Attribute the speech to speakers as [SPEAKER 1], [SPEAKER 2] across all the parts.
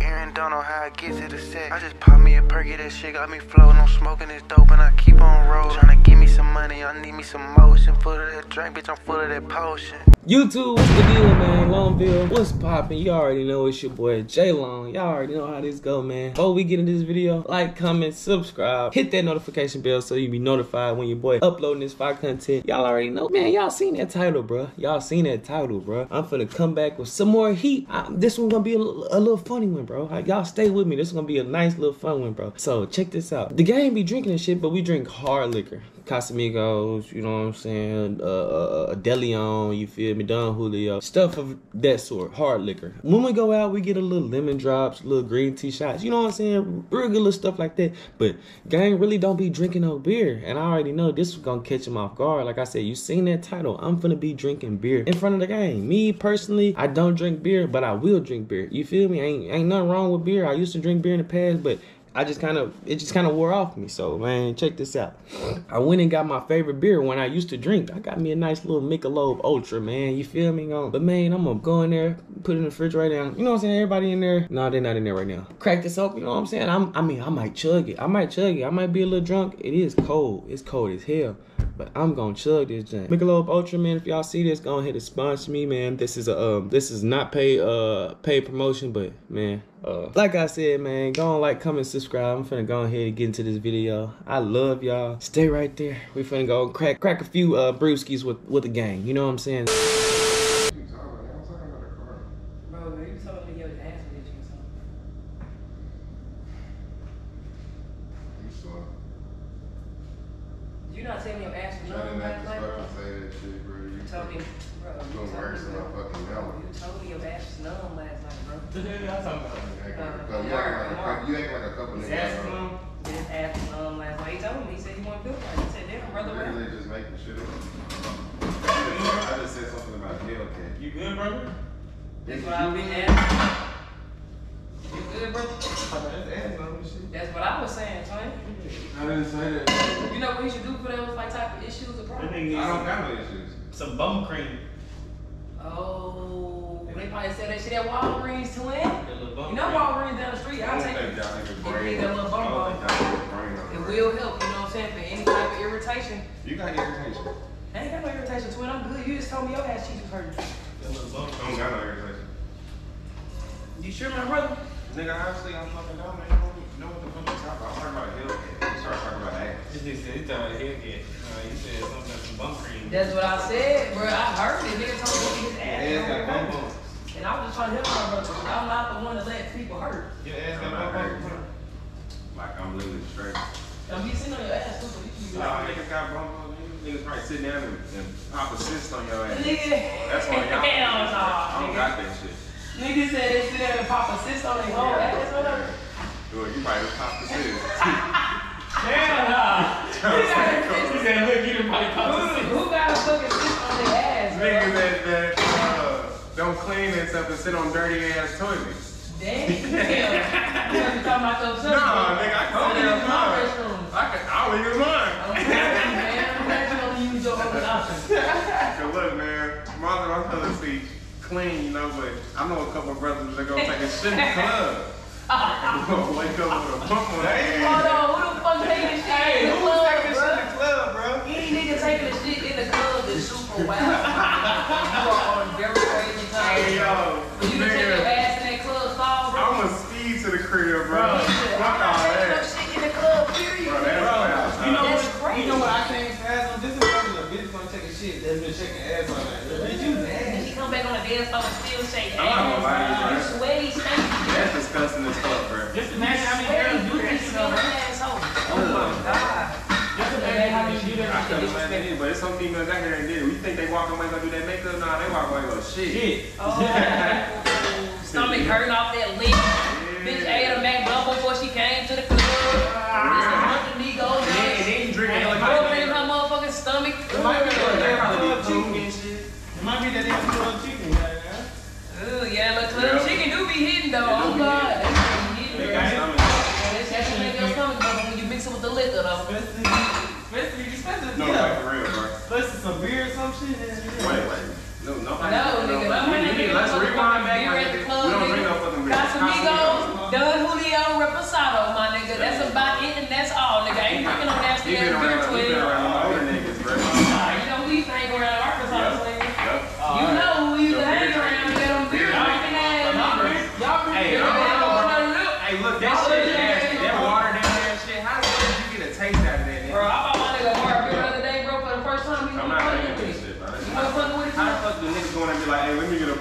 [SPEAKER 1] Aaron, eh, don't know how I get to the set. I just pop me a perky, that shit got me floating. I'm smoking this dope and I keep on rolling. Tryna give me some money, I need me some motion. Full of that drink, bitch, I'm full of that potion.
[SPEAKER 2] YouTube, what's the deal, man? Longville, what's poppin'? You already know it's your boy J Long. Y'all already know how this go, man. Before we get in this video, like, comment, subscribe, hit that notification bell so you be notified when your boy uploading this fire content. Y'all already know, man. Y'all seen that title, bro. Y'all seen that title, bro. I'm finna come back with some more heat. I, this one gonna be a, a little funny one, bro. Y'all stay with me. This is gonna be a nice little fun one, bro. So check this out. The game be drinking and shit, but we drink hard liquor. Casamigos, you know what I'm saying? Uh, uh, DeLeon, you feel me? Don Julio, stuff of that sort, hard liquor. When we go out, we get a little lemon drops, little green tea shots, you know what I'm saying? Regular stuff like that. But gang really don't be drinking no beer. And I already know this was gonna catch him off guard. Like I said, you seen that title. I'm gonna be drinking beer in front of the gang. Me personally, I don't drink beer, but I will drink beer. You feel me? Ain't, ain't nothing wrong with beer. I used to drink beer in the past, but I just kind of it just kind of wore off me. So man, check this out. I went and got my favorite beer when I used to drink. I got me a nice little Michelob Ultra, man. You feel me? Um, but man, I'm gonna go in there, put it in the refrigerator. You know what I'm saying? Everybody in there? No, they're not in there right now. Crack this up. You know what I'm saying? I'm, I mean, I might chug it. I might chug it. I might be a little drunk. It is cold. It's cold as hell. But I'm gonna chug this jam. Michelob Ultra, man. If y'all see this, go ahead and sponsor me, man. This is a um, this is not pay uh paid promotion, but man, uh, like I said, man, go on like, comment, subscribe. I'm finna go ahead and get into this video. I love y'all. Stay right there. We finna go crack crack a few uh brewskis with with the gang. You know what I'm saying?
[SPEAKER 3] You not telling me your ass was numb last night? You told me, bro. You told me, you told me your ass was numb last night, bro.
[SPEAKER 4] You act like a couple
[SPEAKER 3] His
[SPEAKER 4] niggas.
[SPEAKER 3] ass was
[SPEAKER 4] bro.
[SPEAKER 3] numb. His ass was numb last night. He told me. He said he wasn't feel right. He said, damn, brother, what
[SPEAKER 4] Literally
[SPEAKER 3] happened?
[SPEAKER 4] just making shit up. I just said something about Hellcat.
[SPEAKER 5] You good, brother?
[SPEAKER 3] That's what I've been asking. You good, bro? That's what I was saying, Tony.
[SPEAKER 4] I didn't say that.
[SPEAKER 3] You know what he should do for those like type of issues or problems?
[SPEAKER 4] I don't
[SPEAKER 5] needs
[SPEAKER 4] got no issues.
[SPEAKER 5] some, some bum cream.
[SPEAKER 3] Oh, they probably sell that shit at Walgreens too?
[SPEAKER 5] That
[SPEAKER 3] You know
[SPEAKER 5] cream.
[SPEAKER 3] Walgreens down the street.
[SPEAKER 4] I
[SPEAKER 3] I'll take it.
[SPEAKER 4] y'all
[SPEAKER 3] It that little bump
[SPEAKER 4] I don't think y'all niggas brain on
[SPEAKER 3] It will help, you know what I'm saying, for any type of irritation.
[SPEAKER 4] You got irritation.
[SPEAKER 3] I ain't got no irritation, twin. I'm good. You just told me your ass cheeks was hurting.
[SPEAKER 5] That little bum
[SPEAKER 4] I don't
[SPEAKER 5] cream.
[SPEAKER 4] got no irritation.
[SPEAKER 3] You sure, my brother?
[SPEAKER 4] Nigga, honestly, I'm fucking dumb, man. You know what the fuck you talking about? I'm talking about Hellcat. You start talking about ass.
[SPEAKER 5] This nigga said, he talking about Hellcat. Uh, he said something about some bum cream.
[SPEAKER 3] That's what I said, bro. I heard it. Nigga told me his ass.
[SPEAKER 4] Ass got bum
[SPEAKER 3] hurt. And I was just trying to help my brother. I'm not the one that let people hurt.
[SPEAKER 5] Your ass got
[SPEAKER 4] I'm
[SPEAKER 5] bum
[SPEAKER 4] not
[SPEAKER 5] bumps.
[SPEAKER 4] Like, I'm literally straight.
[SPEAKER 3] I'm be sitting on your ass too, so you can be
[SPEAKER 4] Y'all
[SPEAKER 3] like,
[SPEAKER 4] niggas got bum bumps. Niggas probably sit down and, and pop a cyst on your ass.
[SPEAKER 3] Nigga.
[SPEAKER 4] That's why y'all.
[SPEAKER 3] Hell no,
[SPEAKER 4] I don't
[SPEAKER 3] nigga.
[SPEAKER 4] got that shit.
[SPEAKER 3] Nigga said they sit there and pop a cyst on their whole ass. What up?
[SPEAKER 4] Dude, you might have popped the cyst.
[SPEAKER 3] Hell no.
[SPEAKER 5] He said, look, you done probably caught the
[SPEAKER 3] fucking cyst on their ass, bro?
[SPEAKER 4] Niggas that, that uh, don't clean themselves and sit on dirty ass toilets.
[SPEAKER 3] Damn. You talking about those
[SPEAKER 4] No, nigga, I can
[SPEAKER 3] use
[SPEAKER 4] mine.
[SPEAKER 3] restroom.
[SPEAKER 4] I can, I'll use mine.
[SPEAKER 3] Telling you, man. I'm you use your other option.
[SPEAKER 4] Cause look, man, mother, I'm to see clean, you know, but I know a couple of brothers that go take a shit in the club. Wake up with a pump on their
[SPEAKER 3] Hold on, who the fuck taking shit
[SPEAKER 4] Hey,
[SPEAKER 3] in the
[SPEAKER 4] who's taking shit in the club, bro?
[SPEAKER 3] Any nigga taking a shit in the club is super wild. you are on very crazy time.
[SPEAKER 4] Hey, yo,
[SPEAKER 3] But you can take your ass in that club stall, bro.
[SPEAKER 4] I'ma speed to the crib, bro.
[SPEAKER 3] You said,
[SPEAKER 4] Fuck
[SPEAKER 3] I'm
[SPEAKER 4] all
[SPEAKER 3] not taking no
[SPEAKER 4] that.
[SPEAKER 3] shit in the club, period.
[SPEAKER 4] Bro, that's wild.
[SPEAKER 5] You know
[SPEAKER 3] That's
[SPEAKER 5] what?
[SPEAKER 3] crazy.
[SPEAKER 5] You know what I came fast on? This is probably a bitch gonna take a shit that's been shaking ass on night. Bitch, you
[SPEAKER 3] And
[SPEAKER 5] nasty.
[SPEAKER 3] she come back on the dance floor and still shake
[SPEAKER 4] I'm not gonna lie to you,
[SPEAKER 5] imagine
[SPEAKER 4] it, but it's some females out here and did it. We think they walk away gonna do that makeup? Nah, they walk away and go, shit.
[SPEAKER 5] Shit.
[SPEAKER 3] Oh, stomach hurting off that lip. Bitch ate a Mac McDouble before she came to the club. This a bunch of Migos.
[SPEAKER 4] And then, and then you drink it like
[SPEAKER 3] Broken in her motherfucking stomach.
[SPEAKER 5] It might be that
[SPEAKER 4] They
[SPEAKER 5] damn
[SPEAKER 4] probably
[SPEAKER 5] club chicken.
[SPEAKER 4] and shit.
[SPEAKER 5] It might be that damn club chicken, goddamn.
[SPEAKER 3] Ooh, yeah, look, club
[SPEAKER 4] Yeah.
[SPEAKER 3] chicken do be hitting though. Oh
[SPEAKER 4] be
[SPEAKER 3] God,
[SPEAKER 4] hitting.
[SPEAKER 3] that be hitting.
[SPEAKER 4] They
[SPEAKER 3] girl.
[SPEAKER 4] got stomach.
[SPEAKER 3] That's that's what make your stomach bubble when you mix it with the liquor though.
[SPEAKER 5] Especially,
[SPEAKER 4] No,
[SPEAKER 5] yeah.
[SPEAKER 4] like for real, bro.
[SPEAKER 5] Especially some beer or some shit.
[SPEAKER 4] Wait, wait. No.
[SPEAKER 3] No, nigga,
[SPEAKER 4] nobody.
[SPEAKER 3] don't
[SPEAKER 4] We- we-
[SPEAKER 3] nigga
[SPEAKER 4] Let's
[SPEAKER 3] motherfucking
[SPEAKER 4] rewind back,
[SPEAKER 3] beer
[SPEAKER 4] my
[SPEAKER 3] at the
[SPEAKER 4] nigga.
[SPEAKER 3] club,
[SPEAKER 4] We don't drink
[SPEAKER 3] nigga.
[SPEAKER 4] no fucking beer.
[SPEAKER 3] Casamigos, Don Julio Reposado, my nigga. That's about it and that's all, nigga. I ain't drinking no nasty
[SPEAKER 4] He been
[SPEAKER 3] ass beer
[SPEAKER 4] around, he been
[SPEAKER 3] twin.
[SPEAKER 4] around the older niggas, bro.
[SPEAKER 3] Nah, you know who used to hang around Arkansas,
[SPEAKER 4] Yep.
[SPEAKER 3] twin.
[SPEAKER 4] Yep.
[SPEAKER 3] You know who used to
[SPEAKER 4] The
[SPEAKER 3] hang
[SPEAKER 4] beer
[SPEAKER 3] around,
[SPEAKER 4] drinking-
[SPEAKER 3] nigga. Them beer
[SPEAKER 4] Y'all-
[SPEAKER 3] drinking ass niggas.
[SPEAKER 2] Y'all
[SPEAKER 4] Hey,
[SPEAKER 3] Nigga,
[SPEAKER 4] I don't
[SPEAKER 3] they
[SPEAKER 4] know,
[SPEAKER 3] don't
[SPEAKER 4] bro.
[SPEAKER 3] know look.
[SPEAKER 4] Hey, look, that
[SPEAKER 3] Y'all
[SPEAKER 4] shit
[SPEAKER 3] legit
[SPEAKER 4] nasty.
[SPEAKER 3] ain't
[SPEAKER 4] That
[SPEAKER 3] no-
[SPEAKER 4] water down there and shit. How the fuck did you get a taste out of that, nigga?
[SPEAKER 3] Bro, I bought my nigga a hard beer the other day, bro, for the first time. He
[SPEAKER 4] I'm
[SPEAKER 3] was
[SPEAKER 4] not
[SPEAKER 3] fucking
[SPEAKER 4] drinking
[SPEAKER 3] with
[SPEAKER 4] this
[SPEAKER 3] me.
[SPEAKER 4] shit, bro.
[SPEAKER 3] You wasn't fucking with it,
[SPEAKER 4] How the
[SPEAKER 3] too?
[SPEAKER 4] fuck do niggas going and be like,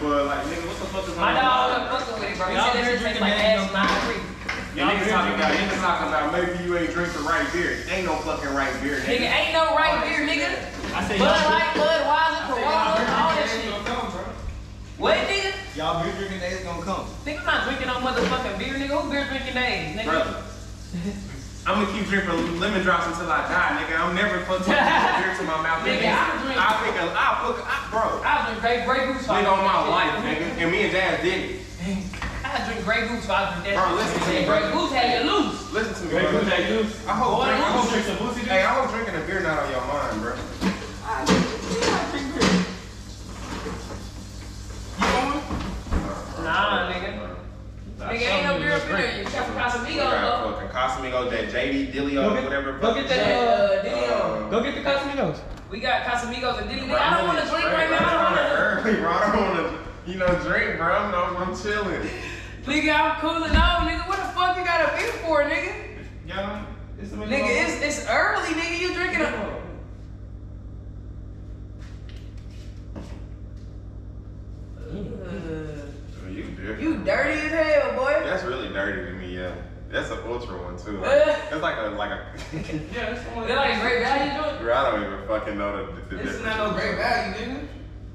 [SPEAKER 4] hey, let me get a bud? Like, nigga, what the fuck is
[SPEAKER 3] My
[SPEAKER 4] wrong with
[SPEAKER 3] dog
[SPEAKER 4] you?
[SPEAKER 3] was fucking with it, bro.
[SPEAKER 2] Y'all
[SPEAKER 3] said that
[SPEAKER 2] beer drinking
[SPEAKER 3] like
[SPEAKER 2] ass
[SPEAKER 3] ass
[SPEAKER 2] don't
[SPEAKER 3] not free.
[SPEAKER 4] Y'all niggas talking about, niggas talking about maybe you ain't drink the right beer. Ain't no fucking right beer,
[SPEAKER 3] Nigga,
[SPEAKER 4] nigga.
[SPEAKER 3] ain't no right beer, nigga.
[SPEAKER 2] I said
[SPEAKER 3] Bud
[SPEAKER 2] y'all
[SPEAKER 3] Light, Budweiser, Corona, all that shit. What, nigga?
[SPEAKER 2] Y'all beer drinking days gonna come.
[SPEAKER 3] Nigga, I'm not drinking no motherfucking beer, nigga. Who beer drinking days, nigga?
[SPEAKER 4] Brother. I'm gonna keep drinking lemon drops until I die, nigga. I'm never fucking putting beer to my mouth.
[SPEAKER 3] Nigga, I drink-
[SPEAKER 4] I'll pick a, I'll put, I, bro.
[SPEAKER 3] I drink Grey, Grey Goose.
[SPEAKER 4] Nigga on my life, nigga. And me and Dad did it.
[SPEAKER 3] I drink Grey Goose. I drink that.
[SPEAKER 4] Bro, listen to me,
[SPEAKER 3] Grey
[SPEAKER 4] bro.
[SPEAKER 3] Goose had you loose.
[SPEAKER 4] Listen to me,
[SPEAKER 2] Grey
[SPEAKER 4] bro.
[SPEAKER 2] Goose, that juice.
[SPEAKER 4] I hope,
[SPEAKER 3] Boy,
[SPEAKER 4] drink, I hope
[SPEAKER 3] loose.
[SPEAKER 4] drink some pussy. Hey, I hope drinking a beer not on your mind, bro.
[SPEAKER 3] Nah, nigga. Nigga, ain't no beer up in. You got some
[SPEAKER 4] We
[SPEAKER 3] Casamigos,
[SPEAKER 4] got
[SPEAKER 3] though.
[SPEAKER 4] fucking Casamigos, that JD Dillio,
[SPEAKER 2] Go get-
[SPEAKER 4] whatever.
[SPEAKER 2] go get that,
[SPEAKER 3] Yeah,
[SPEAKER 2] uh,
[SPEAKER 3] Dilio.
[SPEAKER 2] Go get the Casamigos.
[SPEAKER 3] We got Casamigos and Dilly. I don't want to drink right now. I don't want to.
[SPEAKER 4] early, bro. I don't want to, you know, drink, bro. I'm, I'm, I'm chilling.
[SPEAKER 3] Nigga, I'm cooling off, nigga. What the fuck you got a beer for, nigga?
[SPEAKER 2] Yeah, it's a
[SPEAKER 3] Nigga, it's it's early, nigga. You drinking a.
[SPEAKER 4] That's an ultra one too. Like,
[SPEAKER 3] Uh.
[SPEAKER 4] that's like a like a.
[SPEAKER 2] Yeah, it's one.
[SPEAKER 3] They're like great value joint.
[SPEAKER 4] Bro, I don't even fucking know the, the
[SPEAKER 2] This is not no great value, nigga.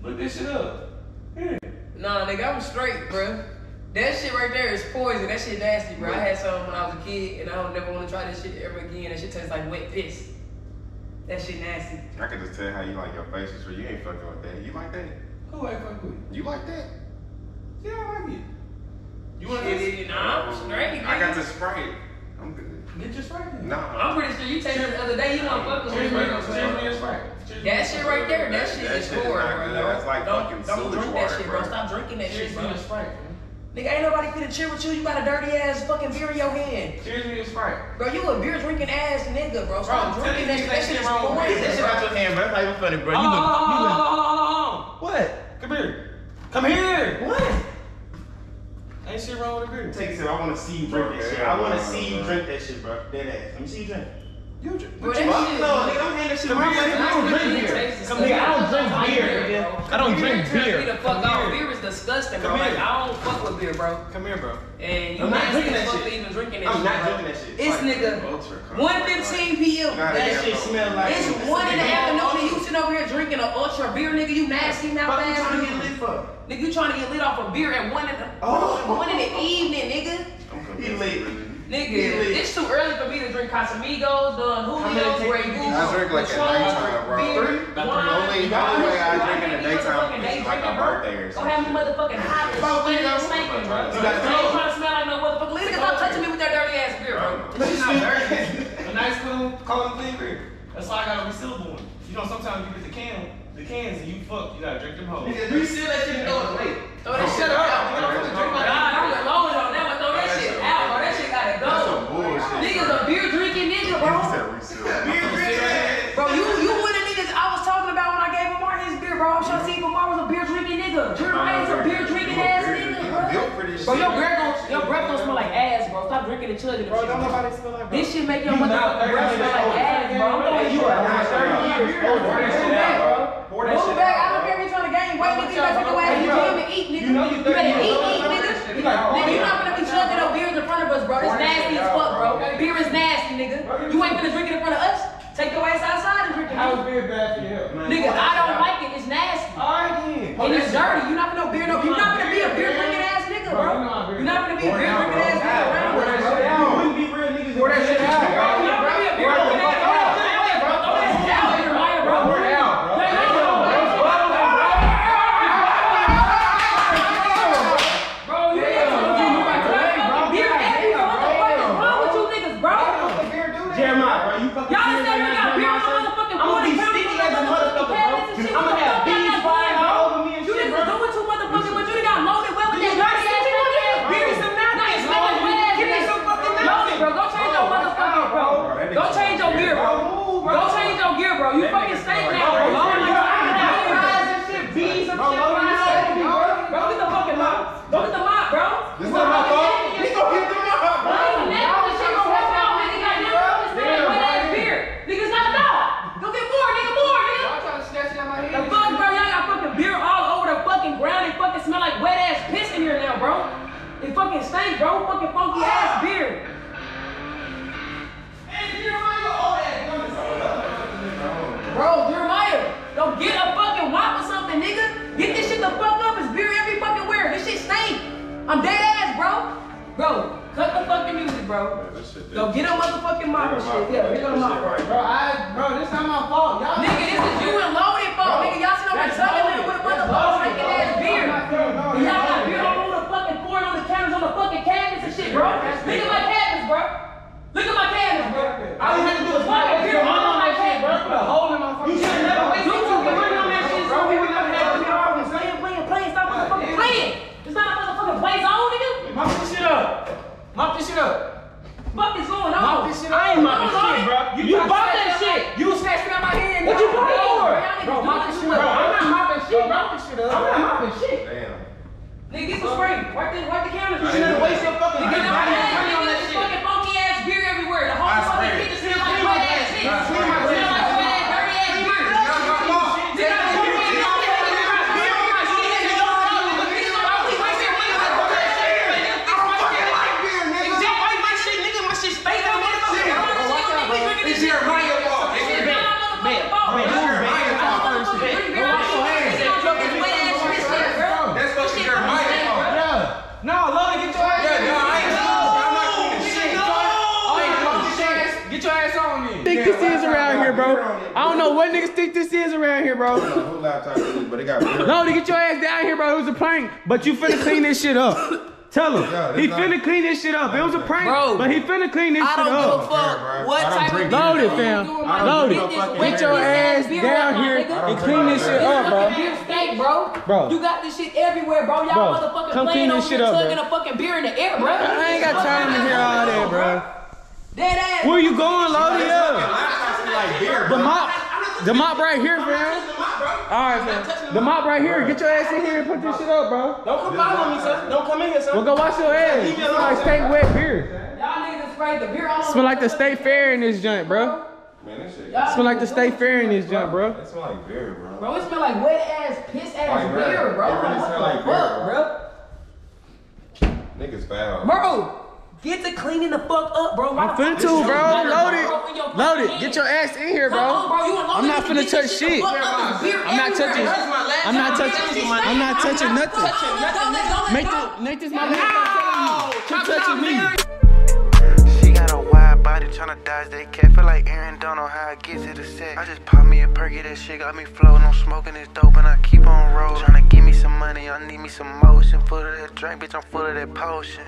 [SPEAKER 2] Look this shit up. Here.
[SPEAKER 3] Nah, nigga, I'm straight, bro. That shit right there is poison. That shit nasty, bro. I had some when I was a kid, and I don't never want to try this shit ever again. That shit tastes like wet piss. That shit nasty.
[SPEAKER 4] I can just tell how you like your faces, but you ain't fucking with that. You like that?
[SPEAKER 2] Who I fuck with?
[SPEAKER 4] You like that?
[SPEAKER 2] Yeah, I like it. You want
[SPEAKER 3] Shit,
[SPEAKER 2] this?
[SPEAKER 3] nah, I'm straight,
[SPEAKER 4] I got
[SPEAKER 3] nigga.
[SPEAKER 4] the Sprite. I'm good.
[SPEAKER 2] Get your Sprite. then.
[SPEAKER 4] Nah.
[SPEAKER 3] I'm pretty sure you tasted it the other day. You want to fuck with me.
[SPEAKER 2] me, cheers me a Sprite. Cheers
[SPEAKER 3] That
[SPEAKER 2] a
[SPEAKER 3] shit right there, that
[SPEAKER 4] That-
[SPEAKER 3] shit
[SPEAKER 4] that
[SPEAKER 3] is
[SPEAKER 4] shit is
[SPEAKER 3] core,
[SPEAKER 4] not
[SPEAKER 3] bro.
[SPEAKER 4] That's like
[SPEAKER 3] don't,
[SPEAKER 4] fucking
[SPEAKER 3] don't
[SPEAKER 4] sewage
[SPEAKER 3] drink
[SPEAKER 4] water,
[SPEAKER 3] that shit, bro.
[SPEAKER 4] bro.
[SPEAKER 3] Stop drinking that
[SPEAKER 2] Cheers
[SPEAKER 3] shit,
[SPEAKER 2] me
[SPEAKER 3] bro.
[SPEAKER 2] a Sprite, man.
[SPEAKER 3] Nigga, ain't nobody finna cheer with you. You got a dirty ass fucking beer in your hand.
[SPEAKER 2] Cheers me a Sprite.
[SPEAKER 3] Bro, you a beer drinking ass nigga, bro. Stop
[SPEAKER 2] Bro,
[SPEAKER 3] drinking that
[SPEAKER 2] tell
[SPEAKER 3] shit. That
[SPEAKER 2] these
[SPEAKER 3] shit is
[SPEAKER 2] niggas that shit wrong with
[SPEAKER 3] poison,
[SPEAKER 2] this.
[SPEAKER 3] bro.
[SPEAKER 4] your hand, bro. That's not even funny, bro.
[SPEAKER 2] On, hold on. What? Come here. Come here. What? Ain't shit wrong with a beer.
[SPEAKER 6] Take a sip. I want to see you drink that shit. I want to see you drink that shit, bro. Dead ass. Let me see you drink.
[SPEAKER 2] You drink.
[SPEAKER 3] Bro,
[SPEAKER 2] What you
[SPEAKER 3] that shit-
[SPEAKER 6] No, nigga, I'm handing that shit.
[SPEAKER 2] Come
[SPEAKER 6] my
[SPEAKER 2] here. I don't drink beer.
[SPEAKER 3] Come
[SPEAKER 2] Come here, I don't drink beer,
[SPEAKER 3] beer.
[SPEAKER 2] I don't drink beer.
[SPEAKER 3] Me the fuck off. Beer is disgusting, bro. Like. I don't fuck with beer, bro.
[SPEAKER 2] Come here, bro.
[SPEAKER 3] And you
[SPEAKER 6] I'm not drinking that shit.
[SPEAKER 3] even drinking that
[SPEAKER 6] I'm
[SPEAKER 3] shit.
[SPEAKER 6] not
[SPEAKER 3] bro.
[SPEAKER 6] drinking that shit.
[SPEAKER 3] It's nigga
[SPEAKER 4] Ultra
[SPEAKER 3] 1:15 p.m.
[SPEAKER 4] Nah,
[SPEAKER 6] That shit
[SPEAKER 4] bro.
[SPEAKER 6] smell like.
[SPEAKER 3] It's one in the afternoon and you sitting over here drinking an ultra beer, nigga. You nasty mouth
[SPEAKER 6] Fuck you trying to get
[SPEAKER 3] nigga.
[SPEAKER 6] lit for?
[SPEAKER 3] Nigga, you trying to get lit off a beer at one in the
[SPEAKER 6] Oh.
[SPEAKER 3] one in the evening, nigga.
[SPEAKER 4] I'm
[SPEAKER 6] He lit.
[SPEAKER 4] really.
[SPEAKER 3] Nigga,
[SPEAKER 6] Really?
[SPEAKER 3] it's too early for me to drink Casamigos, Don
[SPEAKER 6] many
[SPEAKER 3] Julio, Grey Goose,
[SPEAKER 6] drink?
[SPEAKER 4] I drink like at
[SPEAKER 3] Patron,
[SPEAKER 4] nighttime, bro.
[SPEAKER 3] beer,
[SPEAKER 6] Three?
[SPEAKER 4] The
[SPEAKER 3] wine.
[SPEAKER 4] only, the only way I drink in the daytime
[SPEAKER 3] motherfucking
[SPEAKER 4] is like a
[SPEAKER 3] drinking, bro?
[SPEAKER 4] birthday or
[SPEAKER 3] Go have me
[SPEAKER 4] something.
[SPEAKER 3] motherfucking hot and
[SPEAKER 6] Bro, you
[SPEAKER 3] and
[SPEAKER 6] got-
[SPEAKER 3] stinking, bro.
[SPEAKER 4] You
[SPEAKER 3] You
[SPEAKER 6] got-
[SPEAKER 3] ain't trying to smell like no motherfucker. Nigga, stop touching me with that dirty ass beer, bro.
[SPEAKER 2] It's not dirty. A nice, cool, cold, clean beer. That's why I got a resealable one. You know, sometimes you get the can, the cans, and you fuck. You gotta drink them hoes.
[SPEAKER 6] Nigga, you that shit and throw it away.
[SPEAKER 3] Throw that shit
[SPEAKER 2] up.
[SPEAKER 3] out.
[SPEAKER 2] You don't have drink my
[SPEAKER 3] God, I'm alone on that one. Throw that shit out, bro. That shit gotta go.
[SPEAKER 4] That's some bullshit.
[SPEAKER 3] Niggas a beer drinking nigga,
[SPEAKER 4] He
[SPEAKER 3] bro.
[SPEAKER 4] said reseal.
[SPEAKER 6] Beer drinking.
[SPEAKER 3] Bro, you you one of the niggas I was talking about when I gave Amar his beer, bro. I was trying to see if Amar was a beer drinking nigga. Jeremiah a beer drinking ass nigga, bro.
[SPEAKER 4] Built for this
[SPEAKER 3] Bro, your
[SPEAKER 4] shit.
[SPEAKER 3] Breath gon' your breath gon' smell like ass, bro. Stop drinking and chugging the
[SPEAKER 6] Bro, don't nobody smell like.
[SPEAKER 3] This shit make your motherfucking breath smell like ass, bro. I'm
[SPEAKER 6] Hey, you are not 30 years old. Pour that shit out, bro. Pour that
[SPEAKER 3] Move back. I don't care if you trying to gain weight, nigga. You better take your ass to the
[SPEAKER 6] Hey, bro.
[SPEAKER 3] gym and eat, nigga.
[SPEAKER 6] You know you
[SPEAKER 3] better eat, eat, nigga.
[SPEAKER 6] You
[SPEAKER 3] Nigga, you
[SPEAKER 6] yeah.
[SPEAKER 3] not gonna be chugging no beers in front of us, bro. It's nasty as fuck, bro.
[SPEAKER 6] bro.
[SPEAKER 3] Beer is nasty, nigga. You ain't gonna drink it in front of us. Take your ass outside and drink it.
[SPEAKER 2] How's
[SPEAKER 3] nigga.
[SPEAKER 2] beer bad for your health?
[SPEAKER 6] Man,
[SPEAKER 3] Nigga, I don't like it. It's nasty.
[SPEAKER 2] Alright then.
[SPEAKER 3] And it's dirty. You're your gear,
[SPEAKER 2] bro.
[SPEAKER 6] Go
[SPEAKER 3] change
[SPEAKER 6] your
[SPEAKER 3] gear,
[SPEAKER 6] bro.
[SPEAKER 2] You
[SPEAKER 3] fucking stay
[SPEAKER 6] now, bro.
[SPEAKER 3] Bro.
[SPEAKER 4] Man, this shit
[SPEAKER 3] Go get a motherfucking mop and shit. Yeah, get a mop.
[SPEAKER 4] Right.
[SPEAKER 5] Bro, I, bro, this not my fault. Y'all.
[SPEAKER 3] Nigga, this is you and loaded, fault. Nigga, y'all sit over there tugging in with a motherfucking drinking ass beer. Y'all got beer all over the fucking floor and on the counters, on the fucking cabinets and shit, bro. Look at my cabinets, bro. Look at my cabinets, bro.
[SPEAKER 5] All you had to do was
[SPEAKER 3] Fucking beer all on my
[SPEAKER 5] shit, bro. Put a hole in my fucking
[SPEAKER 3] You should never waste your
[SPEAKER 5] took
[SPEAKER 3] money on that shit,
[SPEAKER 5] bro. We
[SPEAKER 3] we
[SPEAKER 5] would
[SPEAKER 3] would
[SPEAKER 5] never
[SPEAKER 3] never
[SPEAKER 5] have
[SPEAKER 3] have
[SPEAKER 5] a
[SPEAKER 3] a Playing, playing, playing. Stop motherfucking playing. It's not a motherfucking play zone, nigga.
[SPEAKER 5] Mop this shit up. Mop this shit up.
[SPEAKER 3] Fuck is going on?
[SPEAKER 5] Mop this shit up.
[SPEAKER 3] I ain't
[SPEAKER 5] mopping
[SPEAKER 3] mopping
[SPEAKER 5] shit, bro.
[SPEAKER 3] You,
[SPEAKER 5] You
[SPEAKER 3] bought
[SPEAKER 5] bought
[SPEAKER 3] that
[SPEAKER 5] that
[SPEAKER 3] shit. You snatched it out my hand.
[SPEAKER 5] What you bought it for? Bro, mop this shit up.
[SPEAKER 3] much.
[SPEAKER 5] I'm not mopping shit. Mop this shit up. I'm not mopping shit.
[SPEAKER 4] Damn.
[SPEAKER 3] Nigga, get some spray. Wipe the, wipe the counters.
[SPEAKER 5] You shouldn't waste your fucking
[SPEAKER 3] Nigga,
[SPEAKER 5] money.
[SPEAKER 3] don't
[SPEAKER 5] I didn't
[SPEAKER 3] have
[SPEAKER 5] money on that shit.
[SPEAKER 3] fucking funky ass beer everywhere. The whole
[SPEAKER 4] I
[SPEAKER 3] fucking
[SPEAKER 4] sprayed.
[SPEAKER 3] kitchen smell like
[SPEAKER 5] Clean my
[SPEAKER 3] wet ass
[SPEAKER 5] glass.
[SPEAKER 3] shit.
[SPEAKER 5] Nah,
[SPEAKER 3] Smell
[SPEAKER 5] clean my
[SPEAKER 3] like
[SPEAKER 5] glass.
[SPEAKER 3] wet ass, dirty ass beer. Nigga, I don't want that shit.
[SPEAKER 5] It's Jeremiah fault. It's That's fucking Jeremiah fault. Yeah. No, Lola, get your ass. Yeah, no, I ain't. I'm not cleaning shit. Get your ass on me.
[SPEAKER 2] think this is around here, bro? I don't know what niggas think this is around here, bro.
[SPEAKER 4] Who laptop is? But it got.
[SPEAKER 2] No, to get your ass down here, bro. It was a prank, but you finna clean this shit up. Tell him.
[SPEAKER 4] Yeah,
[SPEAKER 2] he finna
[SPEAKER 4] not-
[SPEAKER 2] clean this shit up. It was a prank,
[SPEAKER 3] Bro.
[SPEAKER 2] but he finna clean this shit up.
[SPEAKER 3] I
[SPEAKER 2] shit
[SPEAKER 3] don't give a fuck what type
[SPEAKER 4] drink
[SPEAKER 3] of
[SPEAKER 4] beer.
[SPEAKER 2] Load it, fam.
[SPEAKER 3] you do in my
[SPEAKER 4] don't
[SPEAKER 2] Load
[SPEAKER 3] beer.
[SPEAKER 2] it.
[SPEAKER 4] give a fucking
[SPEAKER 2] Get your ass down here and clean this shit up, bro.
[SPEAKER 3] Beer steak, bro.
[SPEAKER 2] Bro.
[SPEAKER 3] You got this shit everywhere, bro. Y'all motherfucking
[SPEAKER 2] come
[SPEAKER 3] playing
[SPEAKER 2] clean this
[SPEAKER 3] over
[SPEAKER 2] shit
[SPEAKER 3] here
[SPEAKER 2] up, bro.
[SPEAKER 3] tugging a fucking beer in the air, bro.
[SPEAKER 2] I ain't got time to hear all that, bro.
[SPEAKER 3] Dead ass.
[SPEAKER 2] Where you going, load it up?
[SPEAKER 4] Laptops be like beer,
[SPEAKER 2] The mop, the mop right here, fam. All right, fam. The mop right here. Get your ass in here and put this shit up, bro.
[SPEAKER 5] Don't come follow me, son. Don't come in here, son.
[SPEAKER 2] Well, go wash your ass. It smell like steak wet beer.
[SPEAKER 3] Y'all niggas done sprayed the beer all over
[SPEAKER 2] Smell like the state fair in this joint, bro.
[SPEAKER 4] Man, this shit.
[SPEAKER 3] Y'all
[SPEAKER 2] Smell like the state fair in this joint, bro.
[SPEAKER 4] It smell like beer, bro.
[SPEAKER 3] Bro, it smell like wet ass, piss ass
[SPEAKER 4] Like,
[SPEAKER 3] beer, bro.
[SPEAKER 4] it really smell like beer,
[SPEAKER 3] fuck,
[SPEAKER 4] bro. Niggas foul.
[SPEAKER 3] Bro, get to cleaning the fuck up, bro. Why
[SPEAKER 2] I'm
[SPEAKER 3] the
[SPEAKER 2] finna to, bro.
[SPEAKER 3] got it,
[SPEAKER 2] Load it. Load it. Get your ass in here,
[SPEAKER 3] Come on,
[SPEAKER 2] bro.
[SPEAKER 3] bro.
[SPEAKER 2] I'm not finna touch shit. I'm not touching. I'm not touching. I'm not touching nothing. Make this, make this my man. Keep touching me.
[SPEAKER 1] She got a wide body tryna dodge that cat. Feel like Aaron don't know how I get to the set. I just pop me a perky, that shit got me floating. I'm smoking this dope and I keep on rolling. Tryna give me some money, I need me some motion. Full of that drink, bitch, I'm full of that potion.